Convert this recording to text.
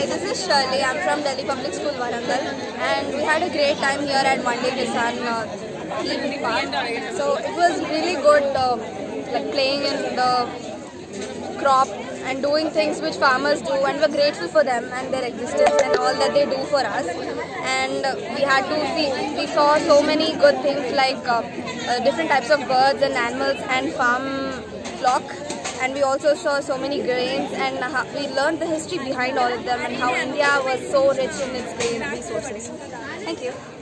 Hi, this is Shirley. I'm from Delhi Public School, Warangal, and we had a great time here at One Day Kisan uh, theme park. So it was really good, uh, like playing in the crop and doing things which farmers do, and we're grateful for them and their existence and all that they do for us. And uh, we had to see, we saw so many good things like uh, uh, different types of birds and animals and farm flock and we also saw so many grains and we learned the history behind all of them and how India was so rich in its grain resources. Thank you.